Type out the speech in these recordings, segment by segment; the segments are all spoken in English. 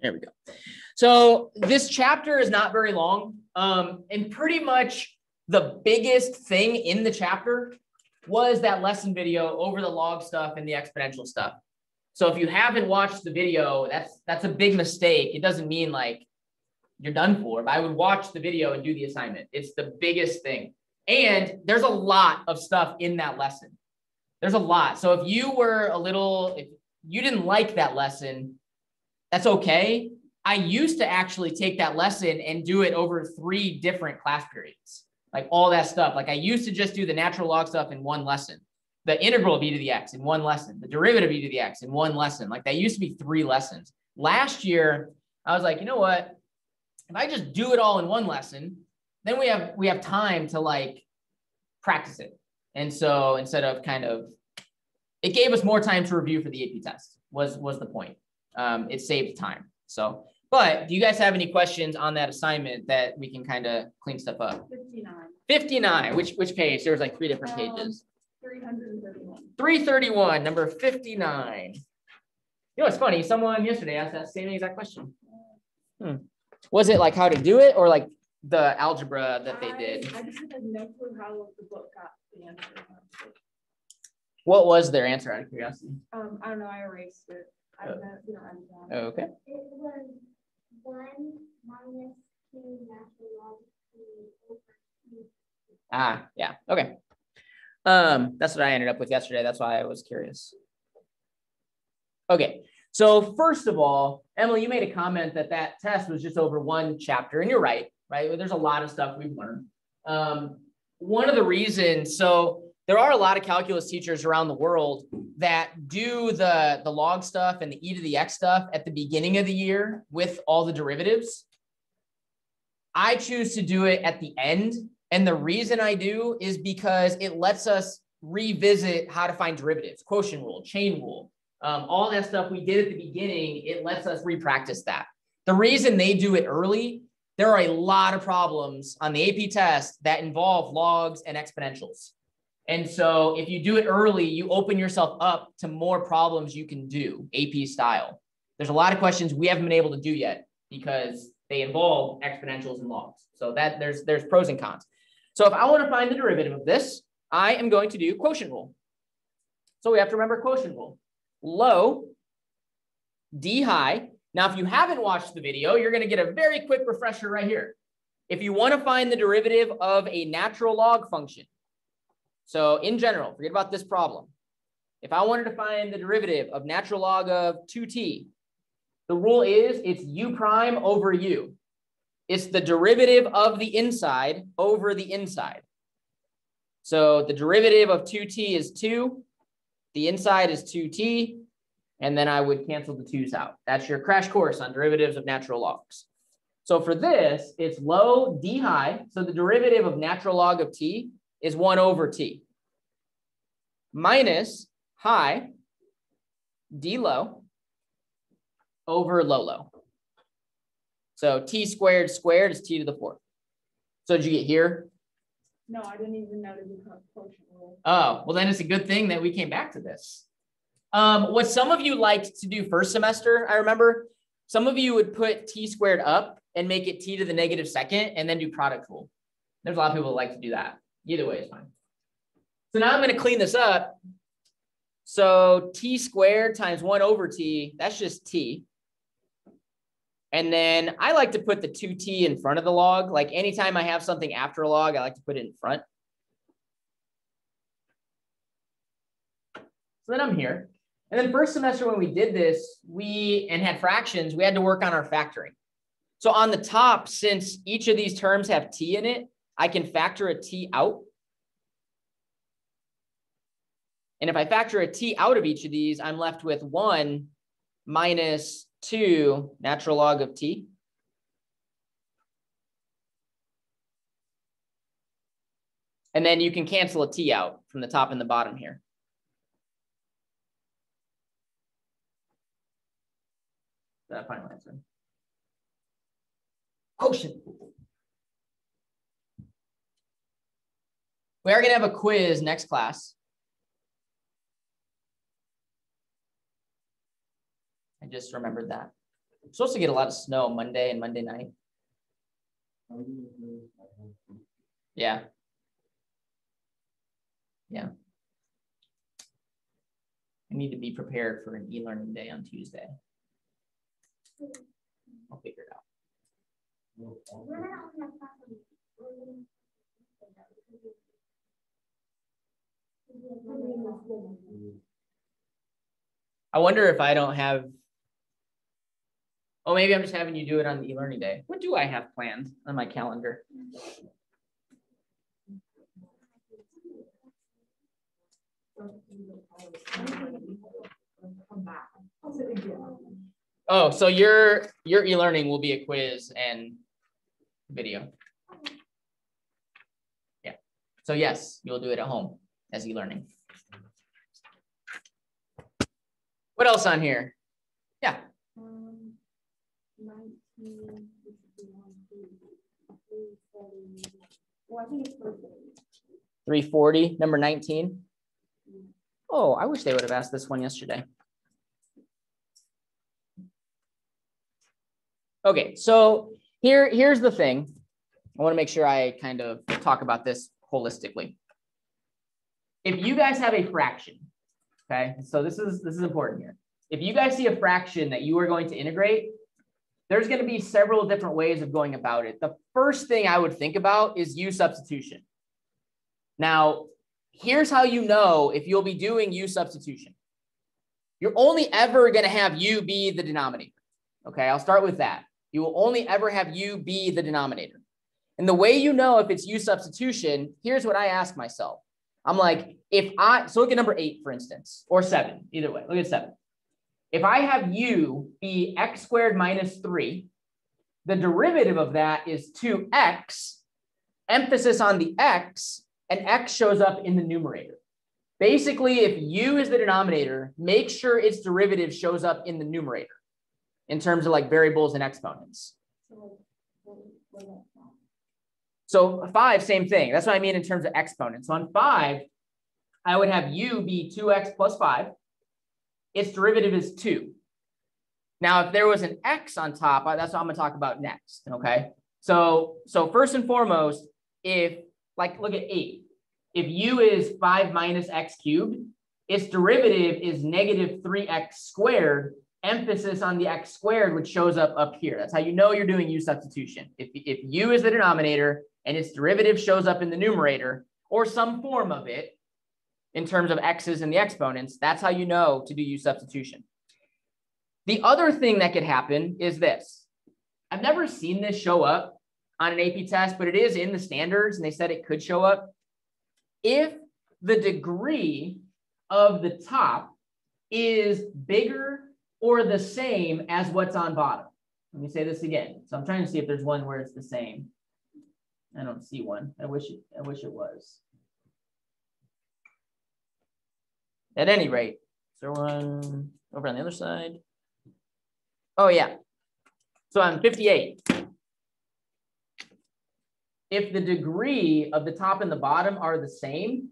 There we go. So this chapter is not very long. Um, and pretty much the biggest thing in the chapter was that lesson video over the log stuff and the exponential stuff. So if you haven't watched the video, that's that's a big mistake. It doesn't mean like you're done for, but I would watch the video and do the assignment. It's the biggest thing. And there's a lot of stuff in that lesson. There's a lot. So if you were a little, if you didn't like that lesson, that's okay. I used to actually take that lesson and do it over three different class periods, like all that stuff. Like I used to just do the natural log stuff in one lesson, the integral of e to the x in one lesson, the derivative of e to the x in one lesson. Like that used to be three lessons. Last year, I was like, you know what? If I just do it all in one lesson, then we have we have time to like practice it. And so instead of kind of, it gave us more time to review for the AP test. Was was the point? Um, it saved time. So, but do you guys have any questions on that assignment that we can kind of clean stuff up? 59. 59. Which which page? There was like three different Um, pages. 331. 331, number 59. You know, it's funny. Someone yesterday asked that same exact question. Hmm. Was it like how to do it or like the algebra that they I- did? I just had no clue how the book got the answer. What was their answer out of curiosity? Um, I don't know, I erased it. I don't know, you don't write it down. Okay. It was one minus two natural log over two. Ah, yeah. Okay. Um, that's what I ended up with yesterday. That's why I was curious. Okay. So first of all, Emily, you made a comment that that test was just over one chapter, and you're right. Right? There's a lot of stuff we've learned. Um, one of the reasons, so there are a lot of calculus teachers around the world that do the the log stuff and the e to the x stuff at the beginning of the year with all the derivatives. I choose to do it at the end and the reason I do is because it lets us revisit how to find derivatives, quotient rule, chain rule, um, all that stuff we did at the beginning. It lets us repractice that. The reason they do it early, there are a lot of problems on the AP test that involve logs and exponentials. And so if you do it early, you open yourself up to more problems you can do AP style. There's a lot of questions we haven't been able to do yet because they involve exponentials and logs. So that there's there's pros and cons. So if I want to find the derivative of this, I am going to do quotient rule. So we have to remember quotient rule. Low, D high. Now, if you haven't watched the video, you're going to get a very quick refresher right here. If you want to find the derivative of a natural log function, so in general, forget about this problem. If I wanted to find the derivative of natural log of 2t, the rule is it's u prime over u. It's the derivative of the inside over the inside. So the derivative of 2t is 2. The inside is 2t. And then I would cancel the 2's out. That's your crash course on derivatives of natural logs. So for this, it's low d high. So the derivative of natural log of t is 1 over t. Minus high d low over low low. So t squared squared is t to the fourth. So did you get here? No, I didn't even know co- quotient rule. Oh, well then it's a good thing that we came back to this. Um, what some of you liked to do first semester, I remember, some of you would put t squared up and make it t to the negative second and then do product rule. There's a lot of people that like to do that. Either way is fine. So now I'm going to clean this up. So t squared times 1 over t, that's just t. And then I like to put the 2t in front of the log. Like anytime I have something after a log, I like to put it in front. So then I'm here. And then first semester when we did this, we and had fractions, we had to work on our factoring. So on the top, since each of these terms have t in it, I can factor a t out. And if I factor a t out of each of these, I'm left with 1 minus 2 natural log of t. And then you can cancel a t out from the top and the bottom here. That final answer. Quotient. We are going to have a quiz next class. I just remembered that. supposed to get a lot of snow Monday and Monday night. Yeah. Yeah. I need to be prepared for an e-learning day on Tuesday. I'll figure it out. We're not only have class on- we're gonna- I wonder if I don't have. Oh, maybe I'm just having you do it on the e-learning day. What do I have planned on my calendar? Oh, so your your e-learning will be a quiz and video. Yeah. So yes, you'll do it at home as e-learning. What else on here? Yeah. Um, nineteen, this is the one, two, three, seven, Well, I think it's first. 340, number 19. Oh, I wish they would have asked this one yesterday. Okay, so here, here's the thing. I want to make sure I kind of talk about this holistically. If you guys have a fraction, okay, so this is this is important here. If you guys see a fraction that you are going to integrate, there's going to be several different ways of going about it. The first thing I would think about is u substitution. Now, here's how you know if you'll be doing u substitution. You're only ever going to have u be the denominator. Okay, I'll start with that. You will only ever have u be the denominator. And the way you know if it's u substitution, here's what I ask myself. I'm like, if I, so look at number eight, for instance, or seven, either way, look at seven. If I have u be x squared minus three, the derivative of that is 2x, emphasis on the x, and x shows up in the numerator. Basically, if u is the denominator, make sure its derivative shows up in the numerator in terms of like variables and exponents. So five, same thing. That's what I mean in terms of exponents. So on five, I would have u be 2x plus 5. Its derivative is 2. Now, if there was an x on top, that's what I'm going to talk about next. Okay. So, so first and foremost, if like look at 8, if u is 5 minus x cubed, its derivative is negative 3x squared, emphasis on the x squared, which shows up up here. That's how you know you're doing u substitution. If, if u is the denominator and its derivative shows up in the numerator or some form of it, in terms of x's and the exponents, that's how you know to do u substitution. The other thing that could happen is this. I've never seen this show up on an AP test, but it is in the standards and they said it could show up. If the degree of the top is bigger or the same as what's on bottom. Let me say this again. So I'm trying to see if there's one where it's the same. I don't see one. I wish it, I wish it was. At any rate, is there one over on the other side? Oh, yeah. So I'm 58. If the degree of the top and the bottom are the same,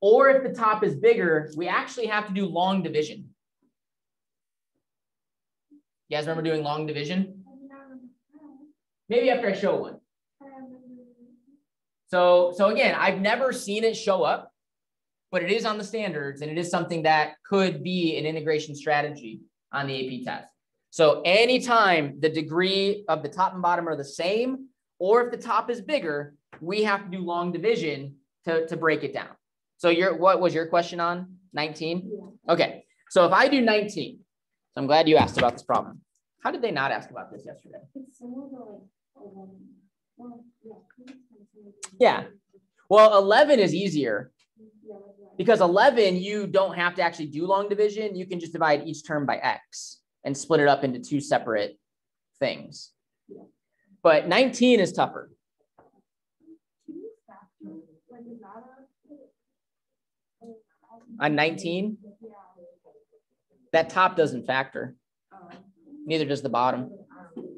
or if the top is bigger, we actually have to do long division. You guys remember doing long division? Maybe after I show one. So, so again, I've never seen it show up, but it is on the standards and it is something that could be an integration strategy on the AP test. So anytime the degree of the top and bottom are the same, or if the top is bigger, we have to do long division to, to break it down. So your what was your question on 19? Yeah. Okay, so if I do 19, so I'm glad you asked about this problem. How did they not ask about this yesterday? Yeah. Well, 11 is easier because 11, you don't have to actually do long division. You can just divide each term by x and split it up into two separate things. But 19 is tougher. On 19, that top doesn't factor, neither does the bottom. um,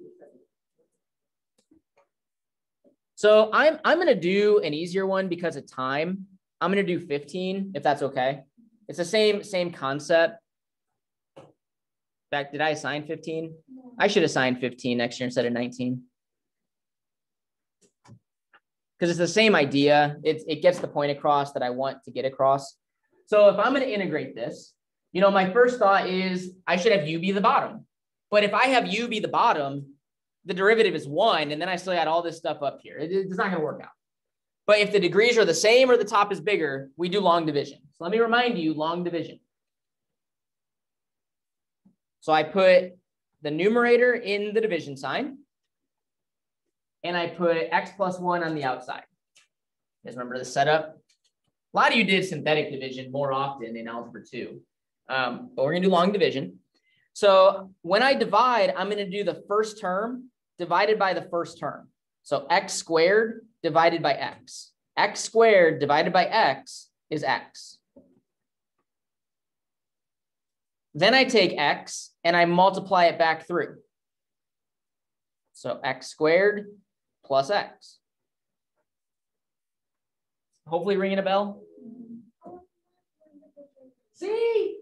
So I'm I'm gonna do an easier one because of time. I'm gonna do 15 if that's okay. It's the same same concept. Back, did I assign 15? I should assign 15 next year instead of 19. Because it's the same idea. It, it gets the point across that I want to get across. So if I'm to integrate this, you know, my first thought is I should have u be the bottom. But if I have u be the bottom, the derivative is one, and then I still had all this stuff up here. It- it's not going to work out. But if the degrees are the same or the top is bigger, we do long division. So let me remind you, long division. So I put the numerator in the division sign. And I put x plus one on the outside. You guys remember the setup? A lot of you did synthetic division more often in algebra two. Um, but we're gonna do long division. So when I divide, I'm gonna do the first term divided by the first term. So x squared divided by x. x squared divided by x is x. Then I take x and I multiply it back through. So x squared plus x. Hopefully ringing a bell. See?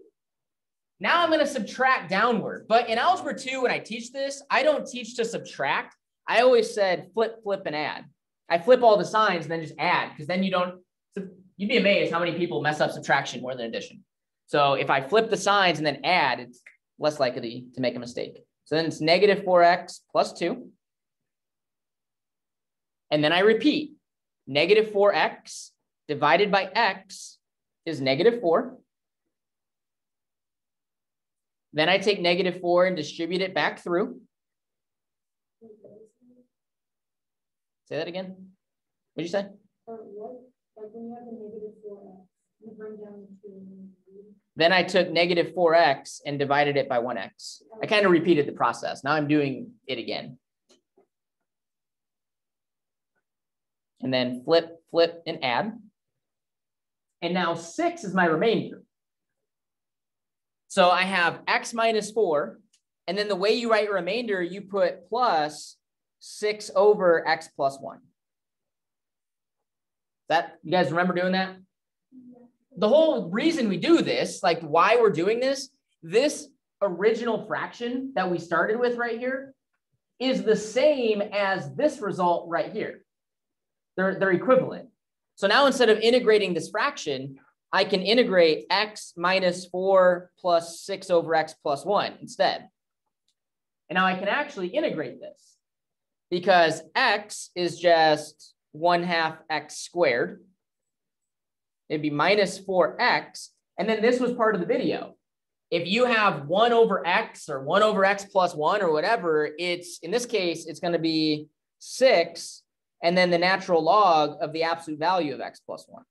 Now I'm going to subtract downward. But in Algebra 2, when I teach this, I don't teach to subtract. I always said flip, flip, and add. I flip all the signs and then just add, because then you don't, you'd be amazed how many people mess up subtraction more than addition. So if I flip the signs and then add, it's less likely to make a mistake. So then it's negative 4x plus 2. And then I repeat, negative 4x divided by x is negative 4. Then I take negative 4 and distribute it back through. Say that again. What'd you say? Or what, like when you have a negative four x, you bring down the two. and then you- Then I took negative 4x and divided it by 1x. I kind of repeated the process. Now I'm doing it again. And then flip, flip, and add. And now 6 is my remainder. So I have x minus 4. And then the way you write remainder, you put plus 6 over x plus 1. That you guys remember doing that? the whole reason we do this, like why we're doing this, this original fraction that we started with right here is the same as this result right here. They're, they're equivalent. So now instead of integrating this fraction, I can integrate x minus 4 plus 6 over x plus 1 instead. And now I can actually integrate this because x is just 1 half x squared it'd be minus 4x. And then this was part of the video. If you have 1 over x or 1 over x plus 1 or whatever, it's in this case, it's going to be 6 and then the natural log of the absolute value of x plus 1.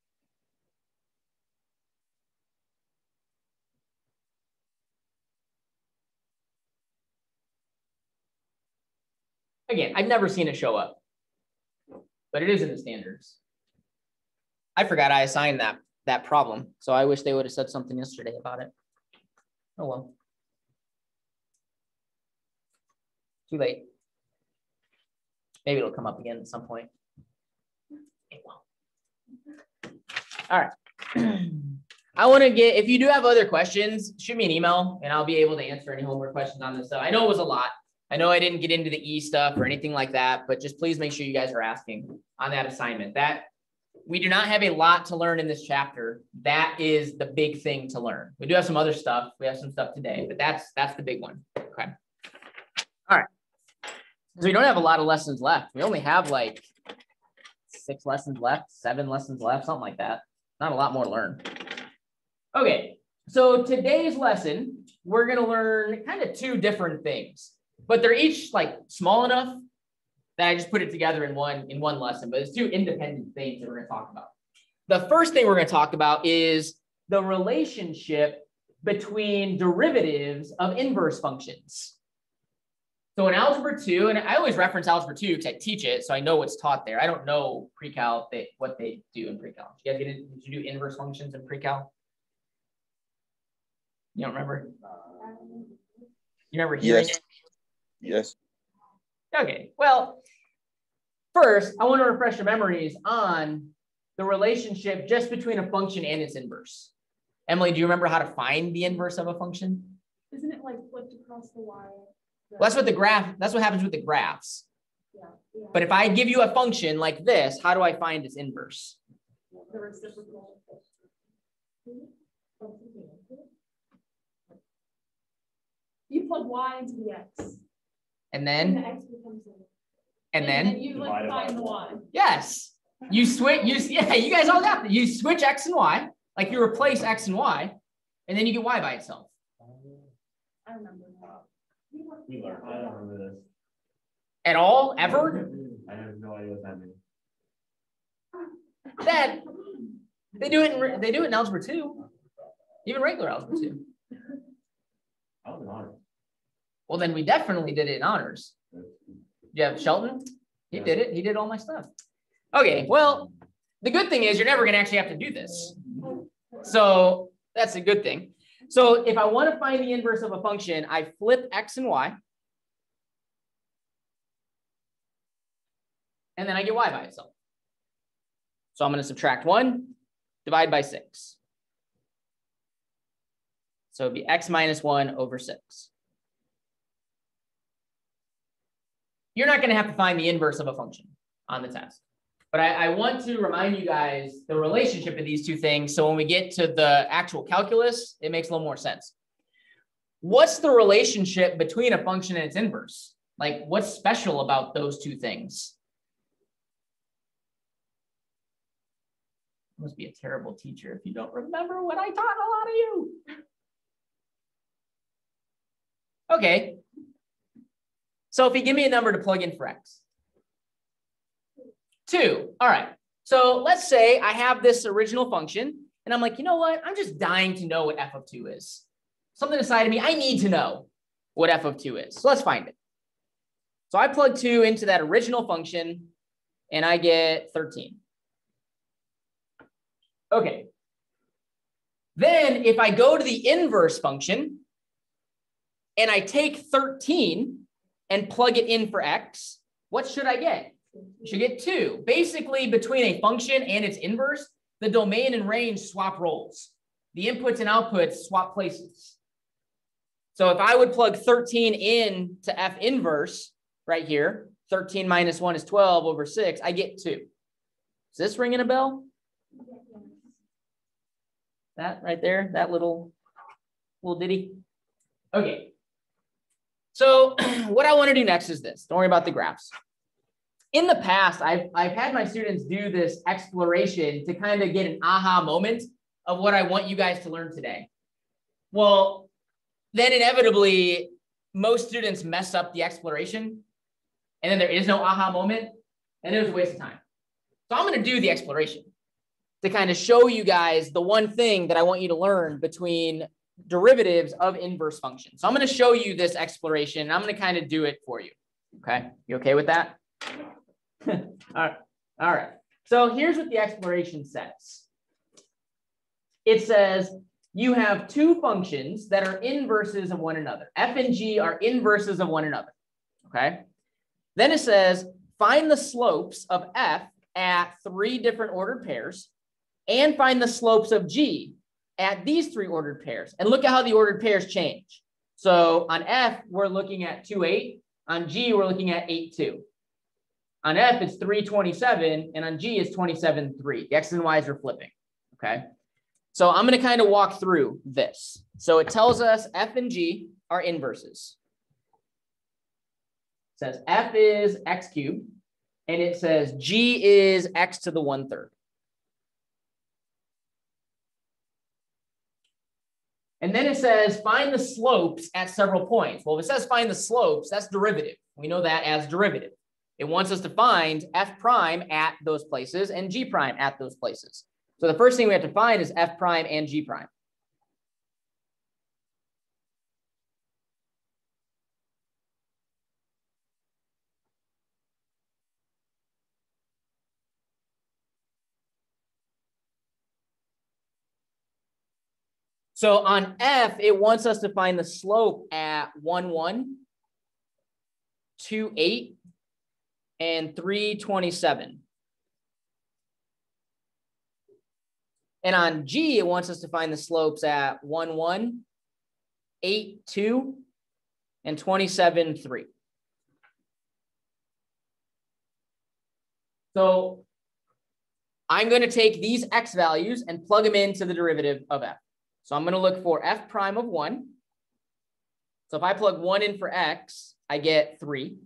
Again, I've never seen it show up, but it is in the standards. I forgot I assigned that that problem. So I wish they would have said something yesterday about it. Oh well. Too late. Maybe it'll come up again at some point. It won't. All right. I want to get, if you do have other questions, shoot me an email and I'll be able to answer any homework questions on this stuff. I know it was a lot. I know I didn't get into the E stuff or anything like that, but just please make sure you guys are asking on that assignment. That we do not have a lot to learn in this chapter. That is the big thing to learn. We do have some other stuff. We have some stuff today, but that's that's the big one. Okay. All right. So we don't have a lot of lessons left. We only have like six lessons left, seven lessons left, something like that. Not a lot more to learn. Okay. So today's lesson, we're going to learn kind of two different things, but they're each like small enough that I just put it together in one in one lesson, but it's two independent things that we're going to talk about. The first thing we're going to talk about is the relationship between derivatives of inverse functions. So in algebra two, and I always reference algebra two because I teach it, so I know what's taught there. I don't know pre-cal they, what they do in pre-cal. Did you guys get in, did you do inverse functions in pre-cal? You don't remember? You remember hearing Yes. it? Yes. Okay, well, first, I want to refresh your memories on the relationship just between a function and its inverse. Emily, do you remember how to find the inverse of a function? Isn't it like flipped across the y. Well, that's what the graph, that's what happens with the graphs. Yeah, yeah. But if I give you a function like this, how do I find its inverse? The reciprocal. Hmm? You plug y into the x. And And then, the x becomes a. and then, you like find the y. y. yes, you switch, you, yeah, you guys all got that. You switch X and Y, like you replace X and Y, and then you get Y by itself. I remember that. We learned, I don't remember this. At all, ever? I have no idea what that means. That, they do it, in they do it in algebra two. Even regular algebra two. I was honest. Well, then we definitely did it in honors. Yeah, Shelton, he did it. He did all my stuff. Okay, well, the good thing is you're never gonna actually have to do this. So that's a good thing. So if I want to find the inverse of a function, I flip x and y. And then I get y by itself. So I'm going to subtract one, divide by six. So it'd be x minus one over six. You're not going to have to find the inverse of a function on the test. But I, I want to remind you guys the relationship of these two things. So when we get to the actual calculus, it makes a little more sense. What's the relationship between a function and its inverse? Like what's special about those two things? Must be a terrible teacher if you don't remember what I taught a lot of you. Okay. So if you give me a number to plug in for x, Two. All right. So let's say I have this original function and I'm like, you know what? I'm just dying to know what f of two is. Something inside of me, I need to know what f of two is. So let's find it. So I plug two into that original function and I get 13. Okay. Then if I go to the inverse function and I take 13 and plug it in for x, what should I get? Should get two. Basically, between a function and its inverse, the domain and range swap roles. The inputs and outputs swap places. So if I would plug 13 in to f inverse right here, 13 minus 1 is 12 over 6, I get 2. Is this ringing a bell? That right there, that little, little ditty? Okay. So what I want to do next is this. Don't worry about the graphs in the past, I've, I've had my students do this exploration to kind of get an aha moment of what I want you guys to learn today. Well, then inevitably, most students mess up the exploration, and then there is no aha moment, and it was a waste of time. So I'm going to do the exploration to kind of show you guys the one thing that I want you to learn between derivatives of inverse functions. So I'm going to show you this exploration, and I'm going to kind of do it for you. Okay, you okay with that? All right. All right. So here's what the exploration says. It says you have two functions that are inverses of one another. F and G are inverses of one another. Okay. Then it says find the slopes of F at three different ordered pairs and find the slopes of G at these three ordered pairs. And look at how the ordered pairs change. So on F, we're looking at 2, 8. On G, we're looking at 8, 2. On F, it's 327, and on G, it's 27, 3. The X and Y's are flipping, okay? So I'm gonna kind of walk through this. So it tells us F and G are inverses. It says F is X cubed, and it says G is X to the one third. And then it says find the slopes at several points. Well, if it says find the slopes, that's derivative. We know that as derivative. It wants us to find f prime at those places and g prime at those places. So the first thing we have to find is f prime and g prime. So on F, it wants us to find the slope at 1, 1, 2, 8, and 327. And on G, it wants us to find the slopes at 1, 1, 8, 2, and 27, 3. So I'm going to take these x values and plug them into the derivative of f. So I'm going to look for f prime of 1. So if I plug 1 in for x, I get 3.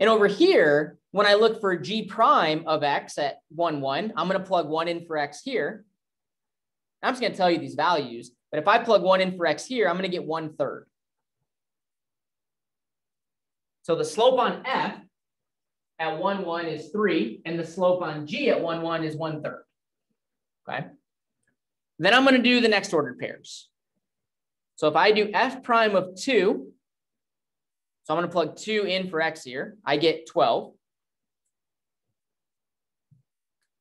And over here, when I look for g prime of x at 1, 1, I'm going to plug 1 in for x here. I'm just going to tell you these values. But if I plug 1 in for x here, I'm going to get 1 third. So the slope on f at 1, 1 is 3, and the slope on g at 1, 1 is 1 third. Okay. Then I'm going to do the next ordered pairs. So if I do f prime of 2, so I'm going to plug 2 in for x here, I get 12.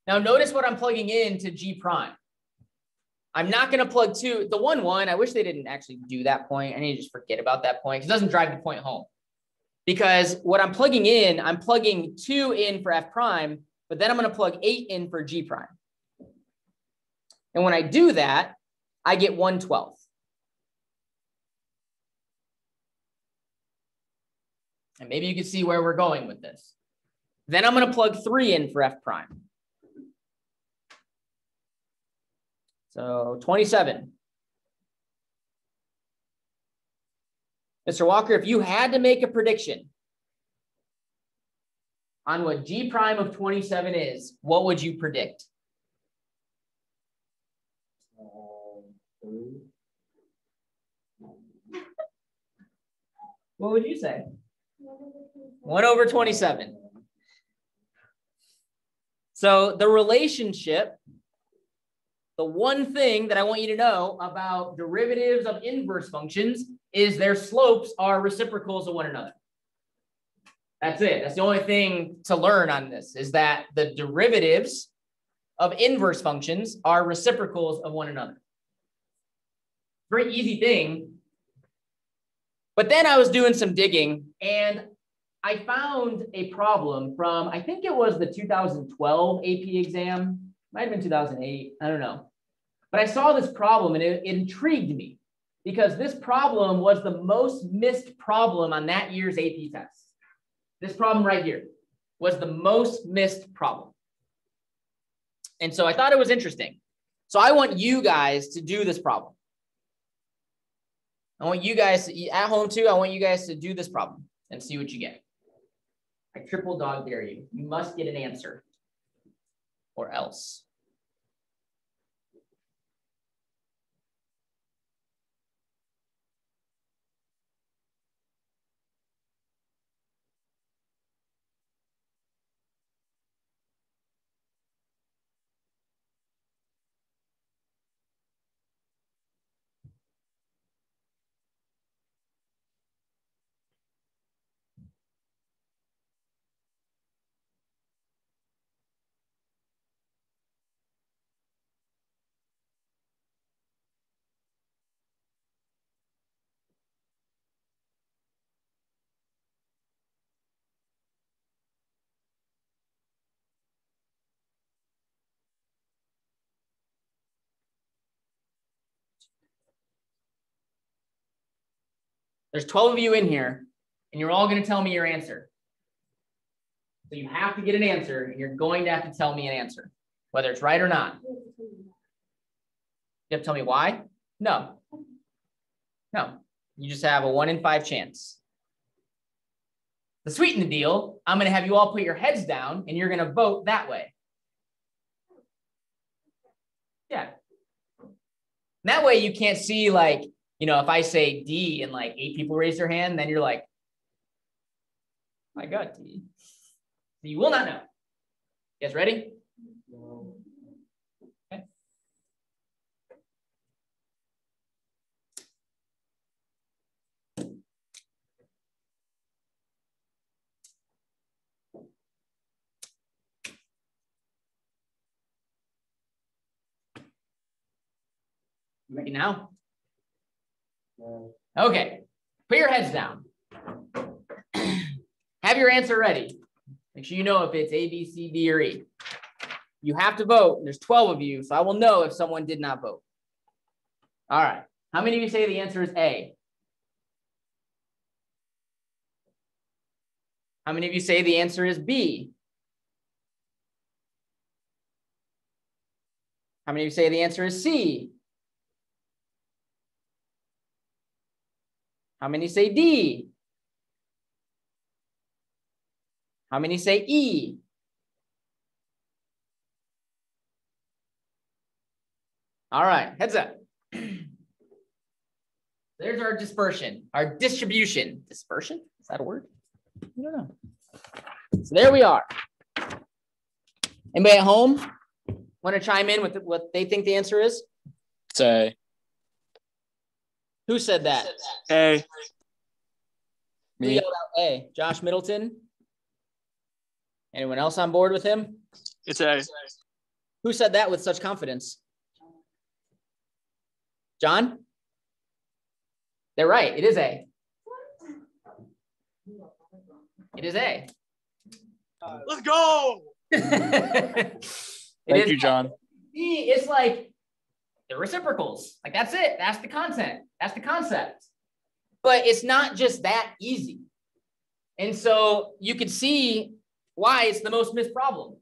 Now notice what I'm plugging in to g prime. I'm not going to plug 2, the 1, 1, I wish they didn't actually do that point. I need to just forget about that point it doesn't drive the point home. Because what I'm plugging in, I'm plugging 2 in for f prime, but then I'm going to plug 8 in for g prime. And when I do that, I get 1 12th. And maybe you can see where we're going with this. Then I'm going to plug 3 in for f prime. So 27. Mr. Walker, if you had to make a prediction on what g prime of 27 is, what would you predict? What would you say? 1 over 27. So the relationship, the one thing that I want you to know about derivatives of inverse functions is their slopes are reciprocals of one another. That's it. That's the only thing to learn on this is that the derivatives of inverse functions are reciprocals of one another. Very easy thing. But then I was doing some digging and I found a problem from, I think it was the 2012 AP exam, might have been 2008, I don't know. But I saw this problem and it, it intrigued me because this problem was the most missed problem on that year's AP test. This problem right here was the most missed problem. And so I thought it was interesting. So I want you guys to do this problem. I want you guys to, at home too, I want you guys to do this problem and see what you get. I triple dog dare you. You must get an answer or else. There's 12 of you in here, and you're all going to tell me your answer. So you have to get an answer, and you're going to have to tell me an answer, whether it's right or not. You have to tell me why? No. No. You just have a one in five chance. To sweeten the deal, I'm going to have you all put your heads down, and you're going to vote that way. Yeah. That way you can't see like you know, if I say D and like eight people raise their hand, then you're like, my God, D. You will not know. You guys ready? Ready now? Okay, put your heads down. Have your answer ready. Make sure you know if it's A, B, C, D, or E. You have to vote. There's 12 of you, so I will know if someone did not vote. All right, How many of you say the answer is A? How many of you say the answer is B? How many of you say the answer is C? How many say D? How many say E? All right, heads up. There's our dispersion, our distribution. Dispersion? Is that a word? I don't know. So there we are. Anybody at home want to chime in with what they think the answer is? Say, Who said that? hey, Who me, A? Josh Middleton? Anyone else on board with him? it's A. Who said that with such confidence? John? They're right. It is A. It is A. Let's go. It Thank is you, John. See, it's like the reciprocals. Like that's it. That's the content. That's the concept. But it's not just that easy. And so you can see why it's the most missed problem.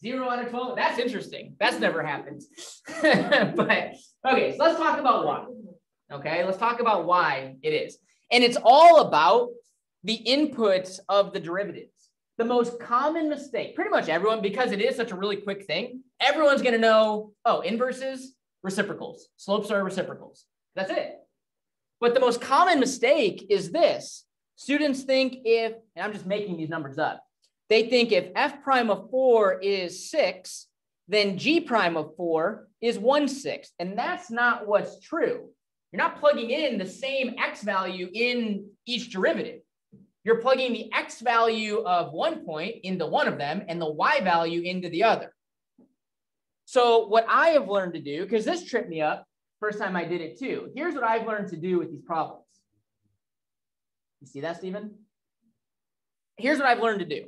Zero out of 12. That's interesting. That's never happened. but okay, so let's talk about why. Okay, let's talk about why it is. And it's all about the inputs of the derivatives. The most common mistake, pretty much everyone, because it is such a really quick thing, everyone's going to know oh, inverses, reciprocals, slopes are reciprocals. That's it. But the most common mistake is this students think if, and I'm just making these numbers up, they think if f prime of four is six, then g prime of four is one sixth. And that's not what's true. You're not plugging in the same x value in each derivative. You're plugging the x value of one point into one of them and the y value into the other. So what I have learned to do, because this tripped me up first time I did it too. Here's what I've learned to do with these problems. You see that, Stephen? Here's what I've learned to do.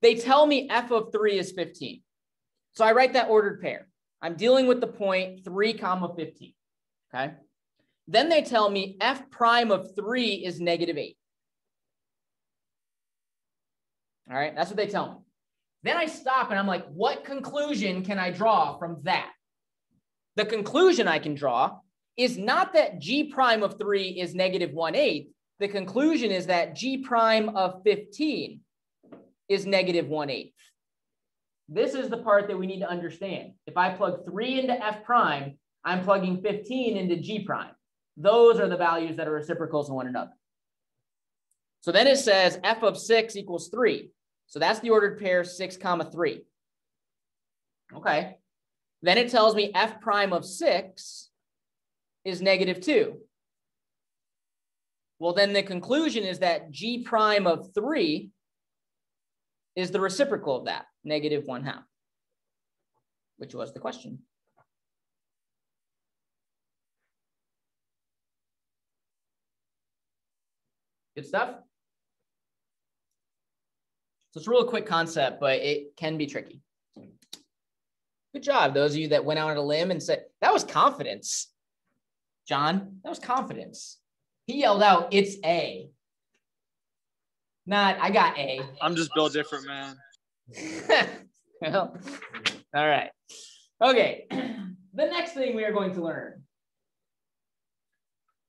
They tell me f of 3 is 15. So I write that ordered pair. I'm dealing with the point 3 comma 15. Okay. Then they tell me f prime of 3 is negative 8. All right, that's what they tell me. Then I stop and I'm like, what conclusion can I draw from that? The conclusion I can draw is not that g prime of 3 is negative 1 8. The conclusion is that g prime of 15 is negative 1 8. This is the part that we need to understand. If I plug 3 into f prime, I'm plugging 15 into g prime. Those are the values that are reciprocals of one another. So then it says f of 6 equals 3. So that's the ordered pair 6 comma 3. Okay. Then it tells me f prime of 6 is negative 2. Well, then the conclusion is that g prime of 3 is the reciprocal of that, negative 1 half, which was the question. Good stuff? So it's a real quick concept, but it can be tricky. Good job, those of you that went out on a limb and said, that was confidence. John, that was confidence. He yelled out, it's A. Not, I got A. I'm just built different, man. well, all right. Okay. The next thing we are going to learn.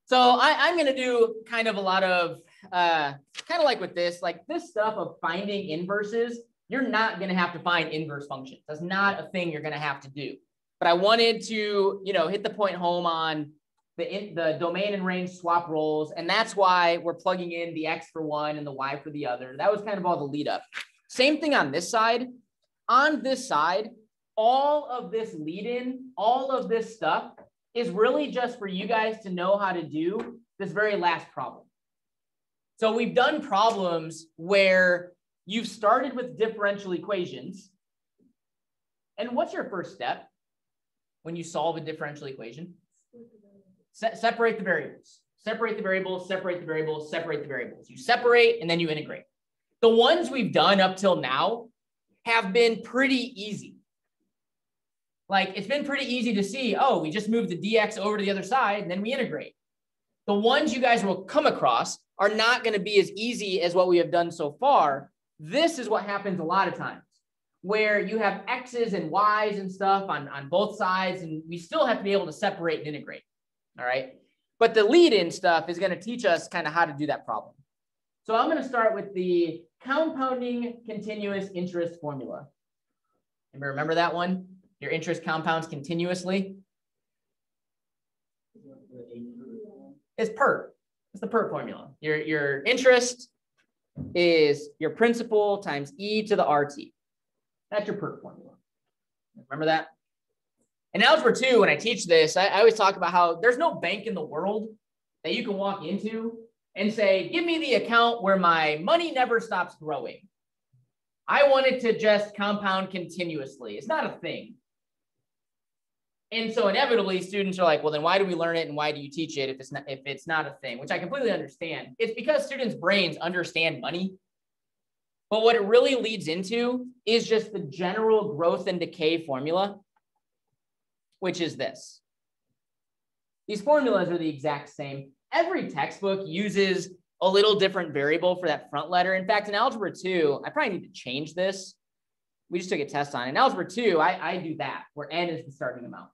So I, I'm going to do kind of a lot of uh, kind of like with this, like this stuff of finding inverses. You're not going to have to find inverse functions. That's not a thing you're going to have to do. But I wanted to, you know, hit the point home on the in, the domain and range swap roles, and that's why we're plugging in the x for one and the y for the other. That was kind of all the lead up. Same thing on this side. On this side, all of this lead in, all of this stuff is really just for you guys to know how to do this very last problem. So we've done problems where you've started with differential equations. And what's your first step when you solve a differential equation? Se separate the variables. Separate the variables, separate the variables, separate the variables. You separate and then you integrate. The ones we've done up till now have been pretty easy. Like it's been pretty easy to see, oh, we just move the dx over to the other side and then we integrate. The ones you guys will come across are not going to be as easy as what we have done so far. This is what happens a lot of times where you have X's and Y's and stuff on, on both sides, and we still have to be able to separate and integrate. All right. But the lead in stuff is going to teach us kind of how to do that problem. So I'm going to start with the compounding continuous interest formula. Anybody remember that one? Your interest compounds continuously. It's PERT. It's the PERT formula. Your, your interest is your principal times e to the RT. That's your PERT formula. Remember that? In algebra two, when I teach this, I, I always talk about how there's no bank in the world that you can walk into and say, give me the account where my money never stops growing. I want it to just compound continuously. It's not a thing. And so inevitably students are like, well, then why do we learn it and why do you teach it if it's not if it's not a thing, which I completely understand. It's because students' brains understand money. But what it really leads into is just the general growth and decay formula, which is this. These formulas are the exact same. Every textbook uses a little different variable for that front letter. In fact, in Algebra 2, I probably need to change this. We just took a test on it. In Algebra 2, I, I do that, where n is the starting amount.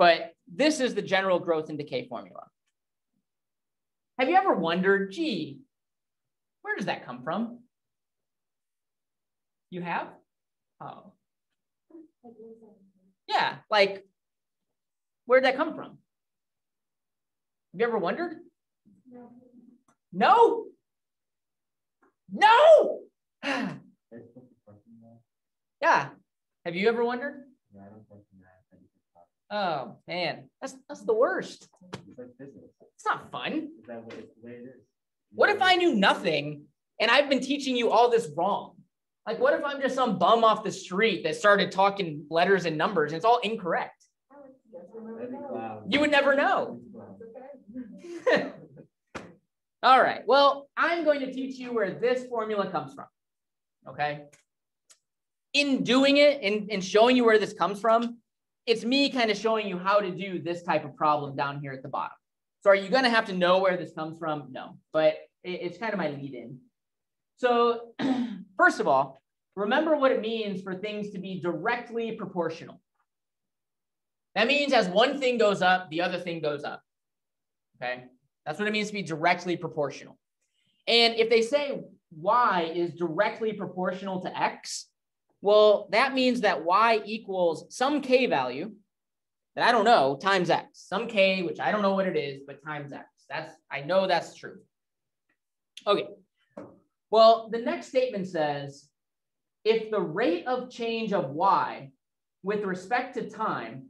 But this is the general growth and decay formula. Have you ever wondered, gee, where does that come from? You have? Oh. Yeah, like, where'd that come from? Have you ever wondered? No. No. yeah. Have you ever wondered? Oh man, that's that's the worst. It's not fun. What if I knew nothing and I've been teaching you all this wrong? Like, what if I'm just some bum off the street that started talking letters and numbers and it's all incorrect? You would never know. all right. Well, I'm going to teach you where this formula comes from. Okay. In doing it and, and showing you where this comes from, it's me kind of showing you how to do this type of problem down here at the bottom. So are you going to have to know where this comes from? No, but it, it's kind of my lead in. So first of all, remember what it means for things to be directly proportional. That means as one thing goes up, the other thing goes up. Okay, that's what it means to be directly proportional. And if they say y is directly proportional to x, well, that means that y equals some k value that I don't know times x, some k, which I don't know what it is, but times x. That's I know that's true. Okay. Well, the next statement says if the rate of change of y with respect to time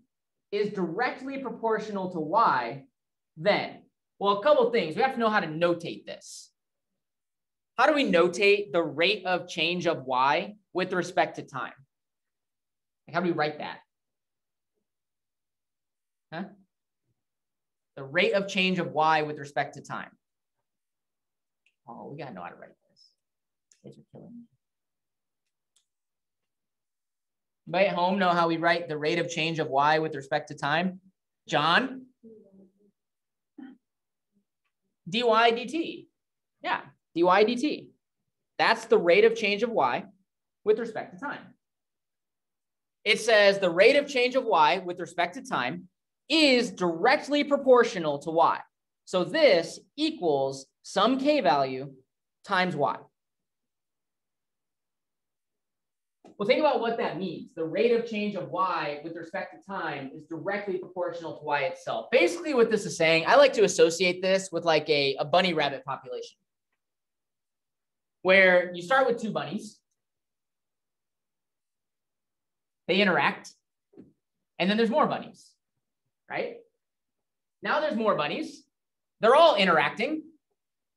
is directly proportional to y, then, well, a couple things. We have to know how to notate this. How do we notate the rate of change of y with respect to time? Like how do we write that? Huh? The rate of change of y with respect to time. Oh, we gotta know how to write this. Kids are killing me. Anybody at home know how we write the rate of change of y with respect to time? John? dy dt. Yeah, dy dt. That's the rate of change of y with respect to time. It says the rate of change of y with respect to time is directly proportional to y. So this equals some k value times y. Well, think about what that means. The rate of change of y with respect to time is directly proportional to y itself. Basically, what this is saying, I like to associate this with like a, a bunny rabbit population, where you start with two bunnies, they interact, and then there's more bunnies, right? Now there's more bunnies. They're all interacting,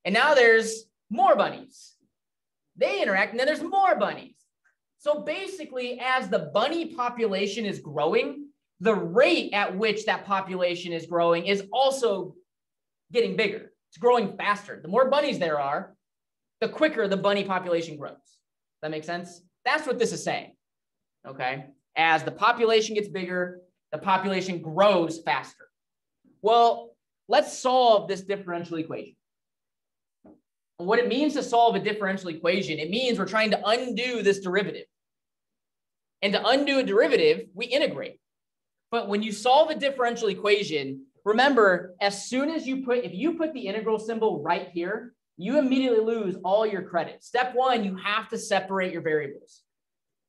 and now there's more bunnies. They interact, and then there's more bunnies. So basically, as the bunny population is growing, the rate at which that population is growing is also getting bigger. It's growing faster. The more bunnies there are, the quicker the bunny population grows. That makes sense? That's what this is saying. Okay. As the population gets bigger, the population grows faster. Well, let's solve this differential equation. What it means to solve a differential equation, it means we're trying to undo this derivative. And to undo a derivative, we integrate. But when you solve a differential equation, remember, as soon as you put, if you put the integral symbol right here, you immediately lose all your credit. Step one, you have to separate your variables.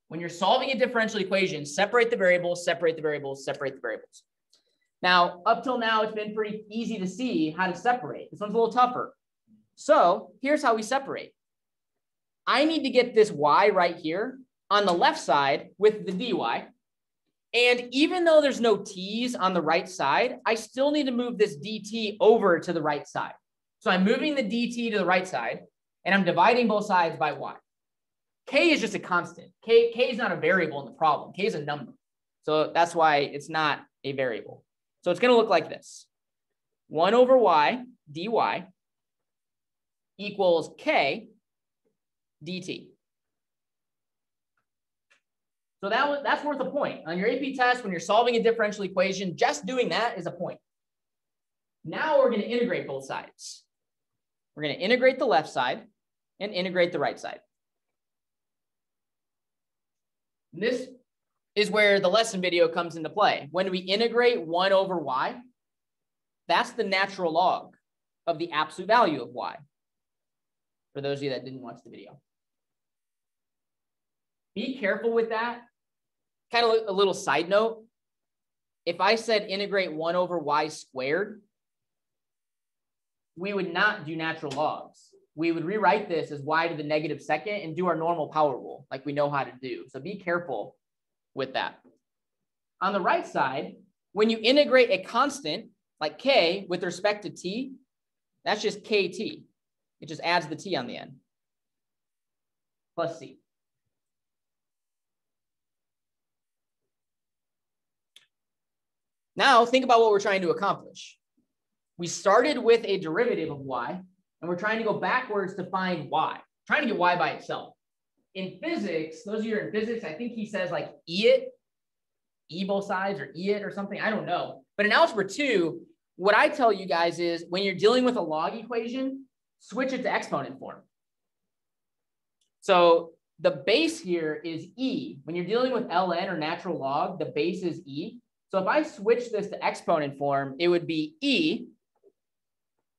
When you're solving a differential equation, separate the variables, separate the variables, separate the variables. Now, up till now, it's been pretty easy to see how to separate. This one's a little tougher. So here's how we separate. I need to get this y right here on the left side with the dy. And even though there's no t's on the right side, I still need to move this dt over to the right side. So I'm moving the dt to the right side and I'm dividing both sides by y. K is just a constant. K, K is not a variable in the problem. K is a number. So that's why it's not a variable. So it's going to look like this. 1 over y dy equals k dt. So that was, that's worth a point. On your AP test, when you're solving a differential equation, just doing that is a point. Now we're going to integrate both sides. We're going to integrate the left side and integrate the right side. And this is where the lesson video comes into play. When we integrate 1 over y, that's the natural log of the absolute value of y for those of you that didn't watch the video. Be careful with that. Kind of a little side note. If I said integrate 1 over y squared, we would not do natural logs. We would rewrite this as y to the negative second and do our normal power rule like we know how to do. So be careful with that. On the right side, when you integrate a constant like k with respect to t, that's just kt. It just adds the t on the end plus c. Now think about what we're trying to accomplish. We started with a derivative of y, and we're trying to go backwards to find y, trying to get y by itself. In physics, those of you in physics, I think he says like e it, e both sides or e it or something, I don't know. But in algebra two, what I tell you guys is when you're dealing with a log equation, switch it to exponent form. So the base here is e. When you're dealing with ln or natural log, the base is e. So if I switch this to exponent form, it would be e.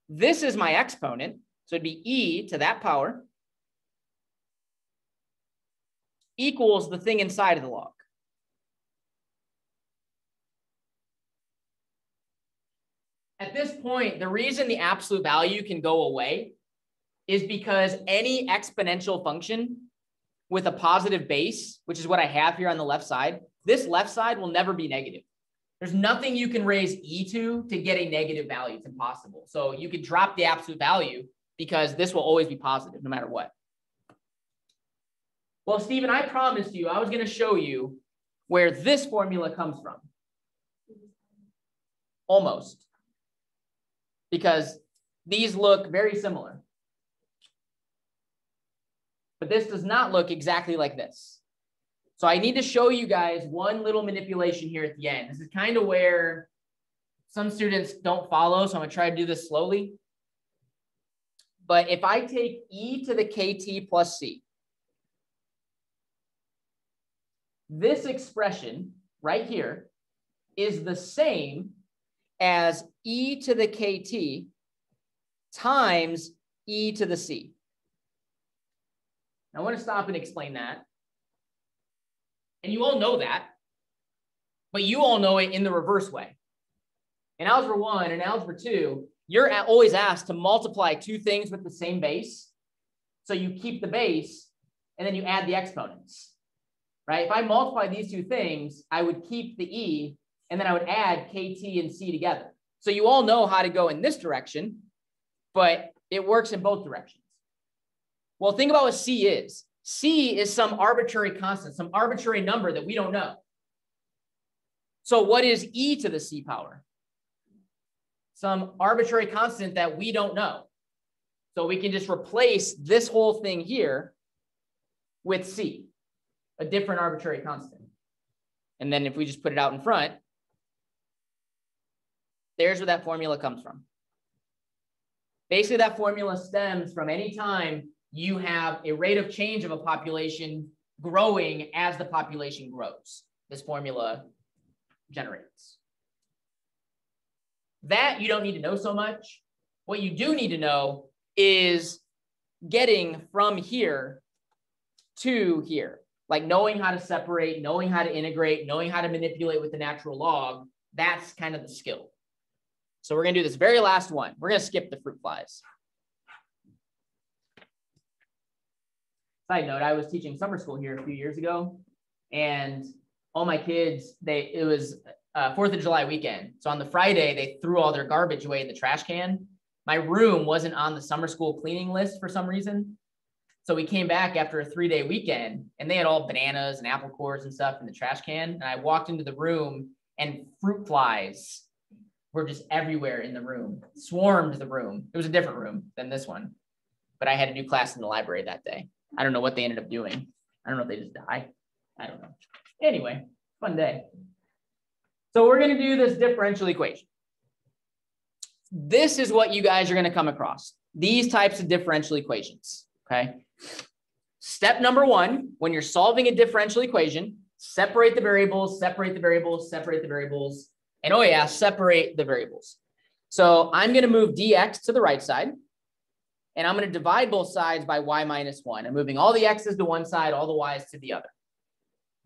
This is my exponent. So it'd be e to that power equals the thing inside of the log. At this point, the reason the absolute value can go away is because any exponential function with a positive base, which is what I have here on the left side, this left side will never be negative. There's nothing you can raise e to to get a negative value. It's impossible. So you could drop the absolute value because this will always be positive no matter what. Well, Stephen, I promised you I was going to show you where this formula comes from. Almost. Because these look very similar. But this does not look exactly like this. So I need to show you guys one little manipulation here at the end. This is kind of where some students don't follow. So I'm to try to do this slowly. But if I take e to the kt plus c, this expression right here is the same as e to the kt times e to the c. I want to stop and explain that. And you all know that, but you all know it in the reverse way. In algebra one and algebra two, you're always asked to multiply two things with the same base. So you keep the base and then you add the exponents, right? If I multiply these two things, I would keep the E and then I would add KT and C together. So you all know how to go in this direction, but it works in both directions. Well, think about what C is. C is some arbitrary constant, some arbitrary number that we don't know. So what is E to the C power? Some arbitrary constant that we don't know. So we can just replace this whole thing here with C, a different arbitrary constant. And then if we just put it out in front, there's where that formula comes from. Basically, that formula stems from any time you have a rate of change of a population growing as the population grows. This formula generates. That you don't need to know so much. What you do need to know is getting from here to here, like knowing how to separate, knowing how to integrate, knowing how to manipulate with the natural log. That's kind of the skill. So we're going to do this very last one. We're going to skip the fruit flies. Side note, I was teaching summer school here a few years ago, and all my kids, they it was uh, Fourth of July weekend. So on the Friday, they threw all their garbage away in the trash can. My room wasn't on the summer school cleaning list for some reason. So we came back after a three day weekend and they had all bananas and apple cores and stuff in the trash can. And I walked into the room and fruit flies were just everywhere in the room, swarmed the room. It was a different room than this one, but I had a new class in the library that day. I don't know what they ended up doing. I don't know if they just die. I don't know. Anyway, fun day. So we're going to do this differential equation. This is what you guys are going to come across. These types of differential equations, okay? Step number one, when you're solving a differential equation, separate the variables, separate the variables, separate the variables, and oh yeah, separate the variables. So I'm going to move dx to the right side, and I'm going to divide both sides by y minus 1. I'm moving all the x's to one side, all the y's to the other.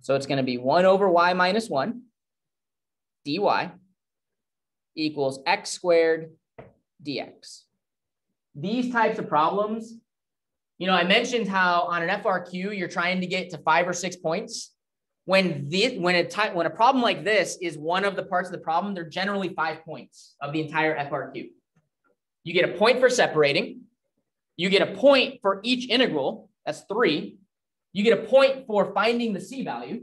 So it's going to be 1 over y minus 1 dy equals x squared dx. These types of problems, you know, I mentioned how on an FRQ, you're trying to get to five or six points. When the, when a type, when a problem like this is one of the parts of the problem, they're generally five points of the entire FRQ. You get a point for separating. You get a point for each integral. That's three. You get a point for finding the C value.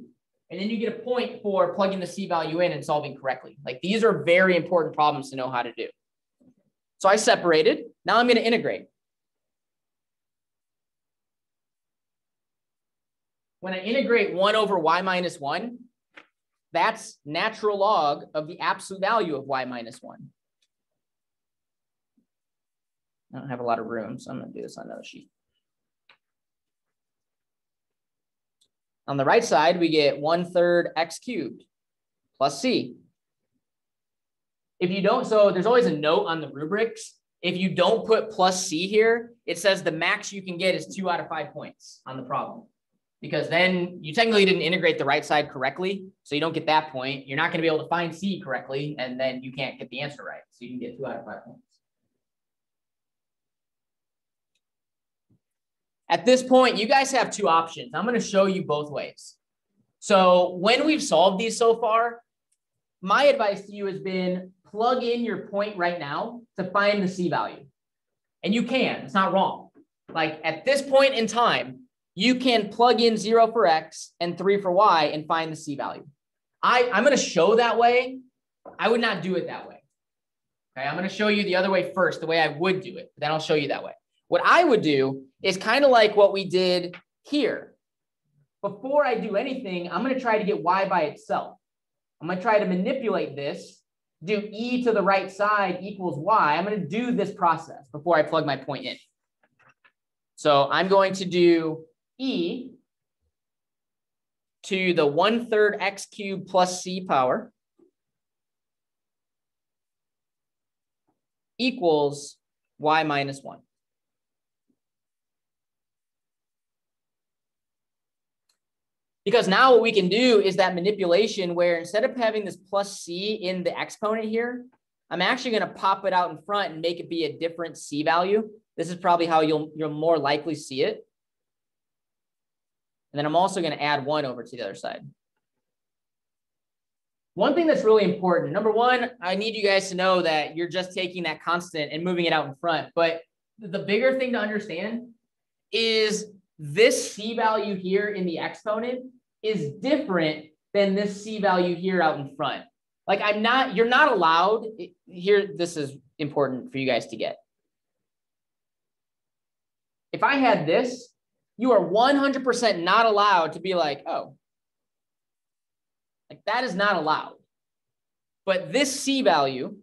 And then you get a point for plugging the C value in and solving correctly. Like these are very important problems to know how to do. So I separated. Now I'm going to integrate. When I integrate 1 over y minus 1, that's natural log of the absolute value of y minus 1. I don't have a lot of room, so I'm going to do this on another sheet. On the right side, we get 1 third x cubed plus c. If you don't, so there's always a note on the rubrics. If you don't put plus c here, it says the max you can get is two out of five points on the problem. Because then you technically didn't integrate the right side correctly. So you don't get that point. You're not going to be able to find c correctly, and then you can't get the answer right. So you can get two out of five points. At this point, you guys have two options. I'm going to show you both ways. So when we've solved these so far, my advice to you has been plug in your point right now to find the C value. And you can, it's not wrong. Like at this point in time, you can plug in zero for X and three for Y and find the C value. I, I'm going to show that way. I would not do it that way. Okay, I'm going to show you the other way first, the way I would do it. Then I'll show you that way. What I would do is kind of like what we did here. Before I do anything, I'm going to try to get y by itself. I'm going to try to manipulate this, do e to the right side equals y. I'm going to do this process before I plug my point in. So I'm going to do e to the 1 third x cubed plus c power equals y minus 1. Because now what we can do is that manipulation where instead of having this plus C in the exponent here, I'm actually going to pop it out in front and make it be a different C value. This is probably how you'll, you'll more likely see it. And then I'm also going to add one over to the other side. One thing that's really important, number one, I need you guys to know that you're just taking that constant and moving it out in front. But the bigger thing to understand is this C value here in the exponent is different than this C value here out in front. Like I'm not, you're not allowed here. This is important for you guys to get. If I had this, you are 100% not allowed to be like, oh, Like that is not allowed. But this C value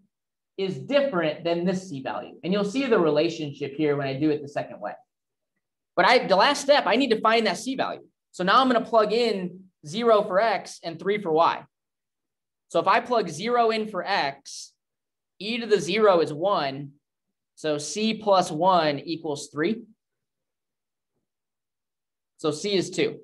is different than this C value. And you'll see the relationship here when I do it the second way. But I, the last step, I need to find that C value. So now I'm going to plug in zero for X and three for Y. So if I plug zero in for X, e to the zero is one. So C plus one equals three. So C is two.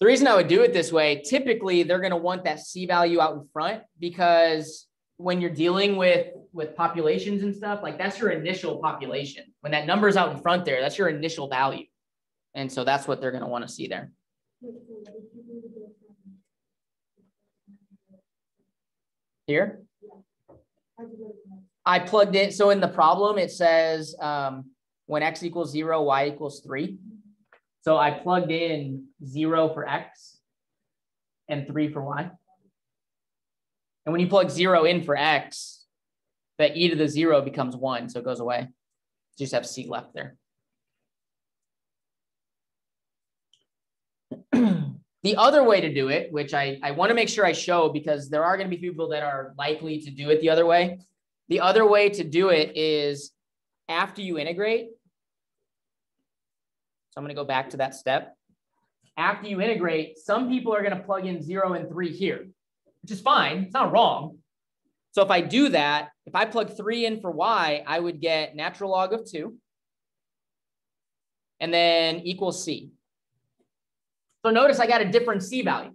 The reason I would do it this way, typically they're going to want that C value out in front because when you're dealing with with populations and stuff, like that's your initial population. When that number's out in front there, that's your initial value. And so that's what they're going to want to see there. Here, I plugged in. So in the problem, it says um, when x equals zero, y equals three. So I plugged in zero for x and three for y. And when you plug zero in for x, that e to the zero becomes one, so it goes away. You just have c left there. the other way to do it, which I, I want to make sure I show because there are going to be people that are likely to do it the other way. The other way to do it is after you integrate, so I'm going to go back to that step. After you integrate, some people are going to plug in zero and three here, which is fine. It's not wrong. So if I do that, if I plug three in for y, I would get natural log of two and then equals c. So notice I got a different c value.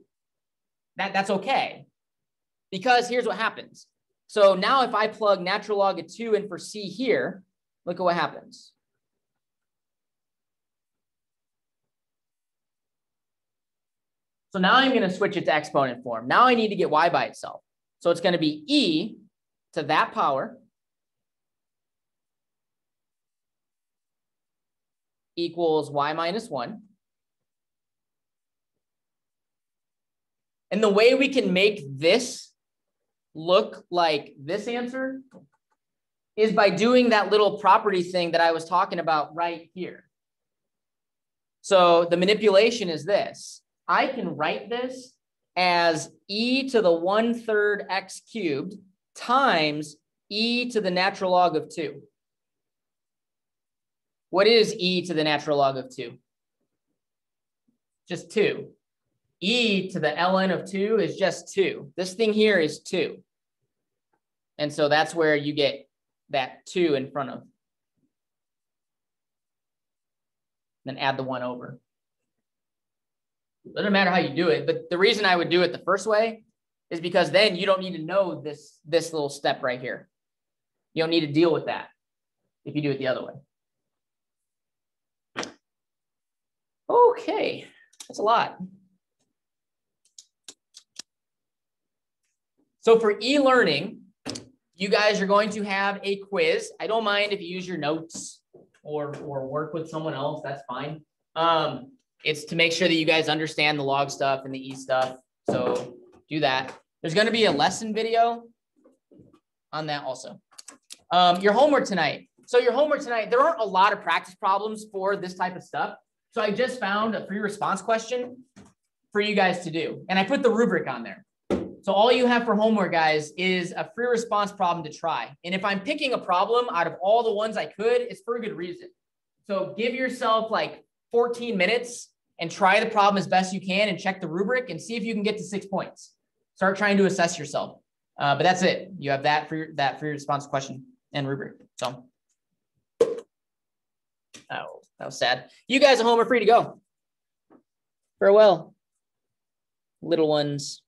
That, that's okay because here's what happens. So now if I plug natural log of two in for c here, look at what happens. So now I'm going to switch it to exponent form. Now I need to get y by itself. So it's going to be e to that power equals y minus 1. And the way we can make this look like this answer is by doing that little property thing that I was talking about right here. So the manipulation is this. I can write this as e to the one third x cubed times e to the natural log of 2. What is e to the natural log of 2? Just 2. e to the ln of 2 is just 2. This thing here is 2. And so that's where you get that 2 in front of. Then add the 1 over. Doesn't matter how you do it, but the reason I would do it the first way is because then you don't need to know this, this little step right here. You don't need to deal with that if you do it the other way. Okay, that's a lot. So for e-learning, you guys are going to have a quiz. I don't mind if you use your notes or, or work with someone else, that's fine. Um, it's to make sure that you guys understand the log stuff and the E stuff. So do that. There's going to be a lesson video on that also. Um, your homework tonight. So your homework tonight, there aren't a lot of practice problems for this type of stuff. So I just found a free response question for you guys to do. And I put the rubric on there. So all you have for homework, guys, is a free response problem to try. And if I'm picking a problem out of all the ones I could, it's for a good reason. So give yourself like 14 minutes and try the problem as best you can and check the rubric and see if you can get to six points. Start trying to assess yourself. Uh, but that's it. You have that for your, that for your response question and rubric. So, oh, that was sad. You guys at home are free to go. Farewell, little ones.